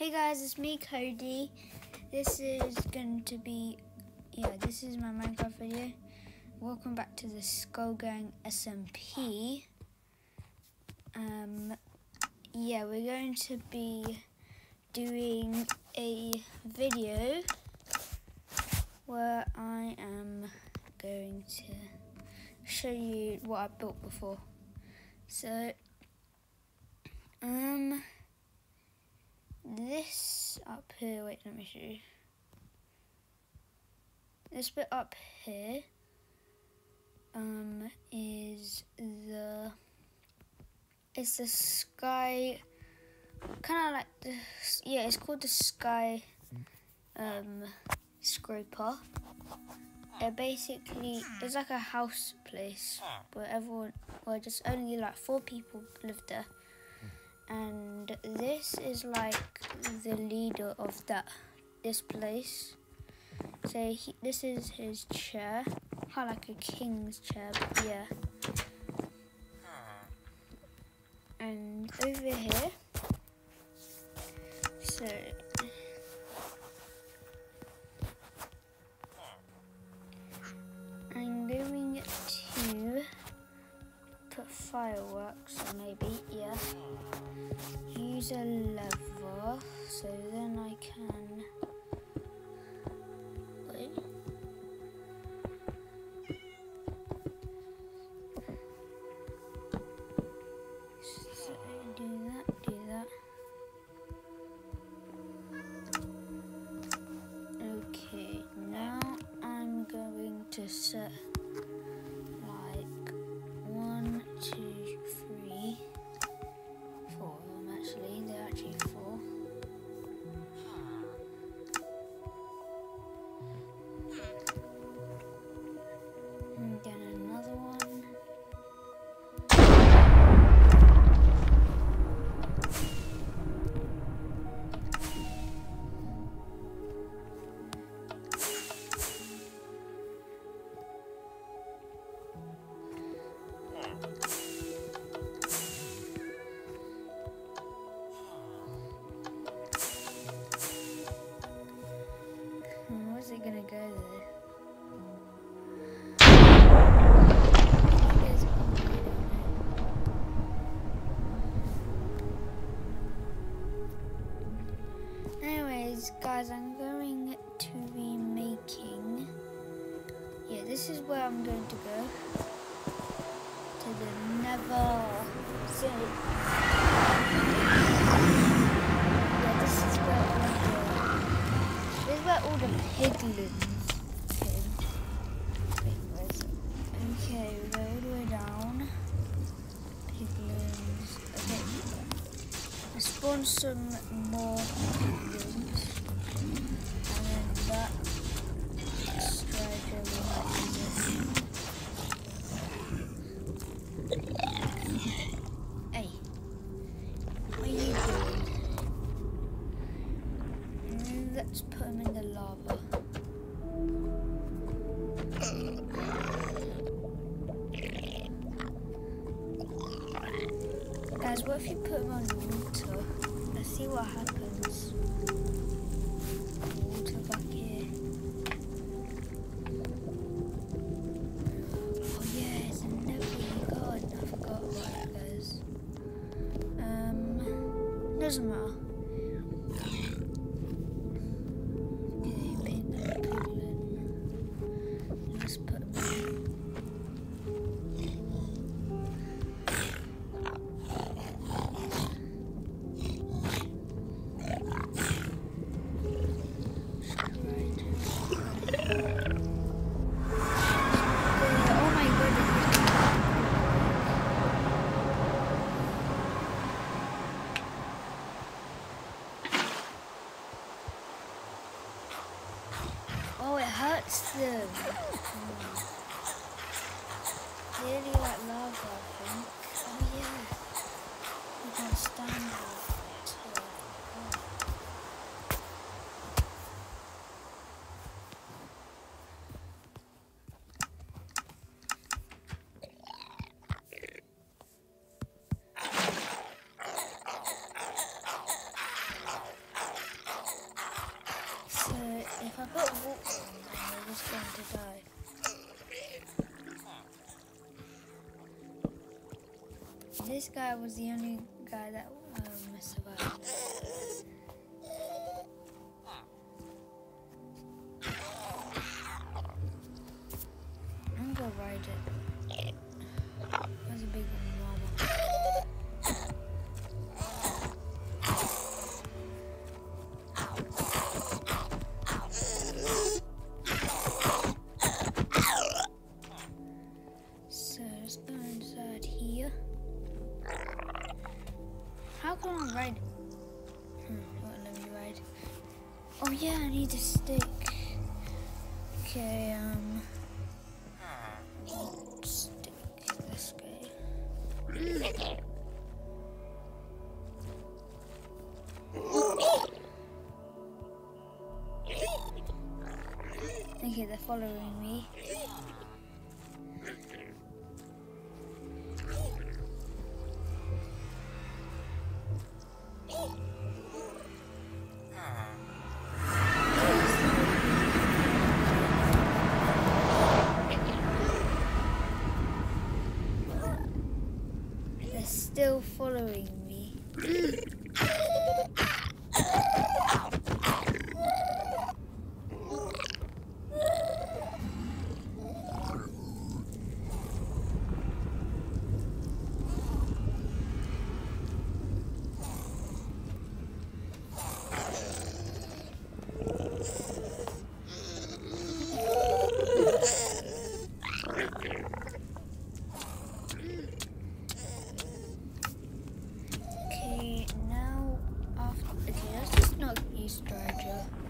Hey guys, it's me, Cody. This is going to be, yeah, this is my Minecraft video. Welcome back to the Skull Gang SMP. Um, yeah, we're going to be doing a video where I am going to show you what I built before. So, um, this up here, wait, let me show you. This bit up here um, is the, it's the sky, kind of like the, yeah, it's called the sky um, scraper. It basically, it's like a house place where everyone, where just only like four people live there and this is like the leader of that this place. So he, this is his chair. Kind of like a king's chair but yeah. Hmm. And over here Anyways, guys, I'm going to be making. Yeah, this is where I'm going to go. To the Nether City. Yeah, this is where all the this is where all the piglins way down. Piglins. Spawned some more piglins. And then that strider we might use it. Hey. What are you doing? Mm, Let's put him in the lava. Guys, what if you put him on water? Let's see what happens. Water back here. Oh yeah, it's Nether garden. I forgot about it, guys. Um, doesn't matter. I put water on them, they're just going to die. This guy was the only guy that um, survived. I'm gonna ride it. Okay, um, stick. Let's go. Okay, they're following me. Still following me. Okay, now after okay, let's just not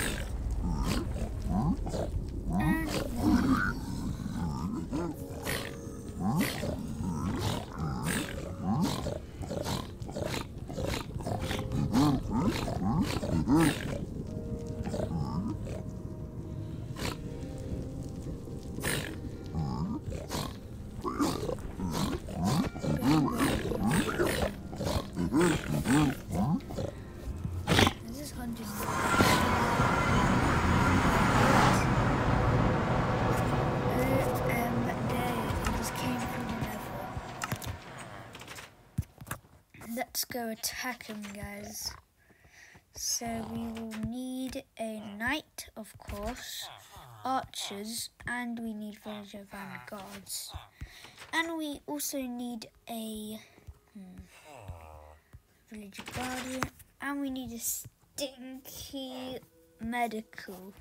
go attack him, guys. So we will need a knight, of course, archers, and we need villager vanguards. And we also need a hmm, villager guardian, and we need a stinky medical.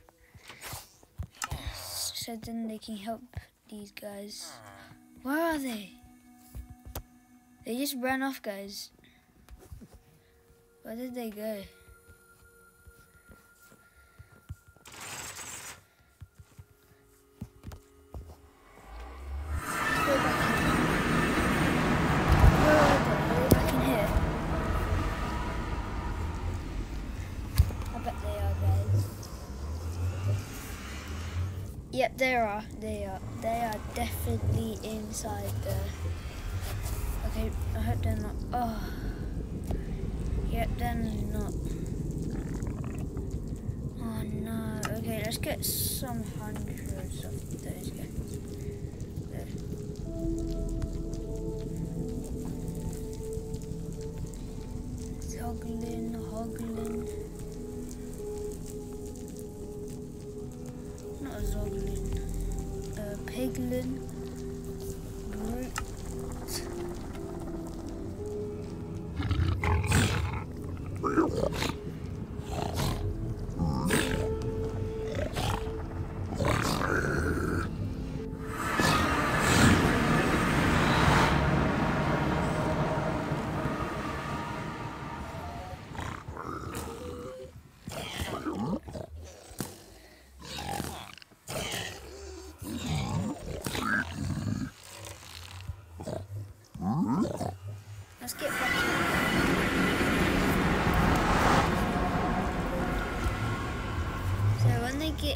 So then they can help these guys. Where are they? They just ran off, guys. Where did they go? Yep, they are. They are. They are definitely inside there. Okay, I hope they're not. Oh. Yep, they're not. Oh no. Okay, let's get some hundreds of those guys. There.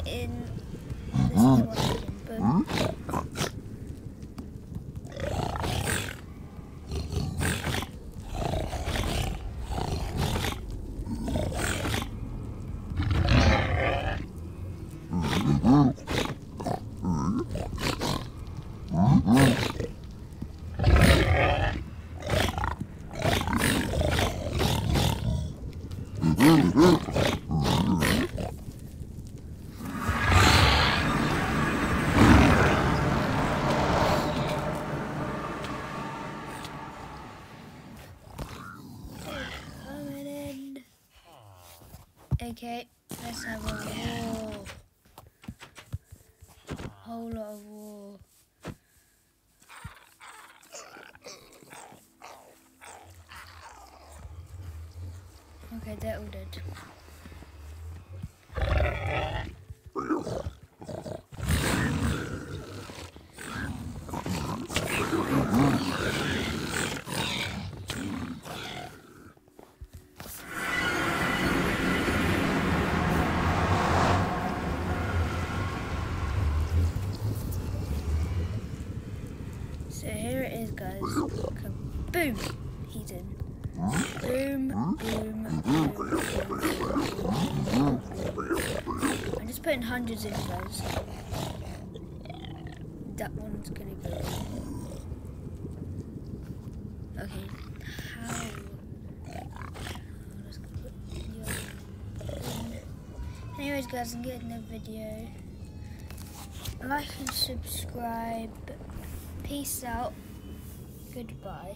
in Okay, let's have a war. Whole lot of war. Okay, they're all dead. So here it is, guys. Boom! He's in. Boom, boom, boom, boom, boom. I'm just putting hundreds in, guys. That one's gonna go. Okay, how? Anyways, guys, I'm getting the video. Like and subscribe. Peace out. Goodbye.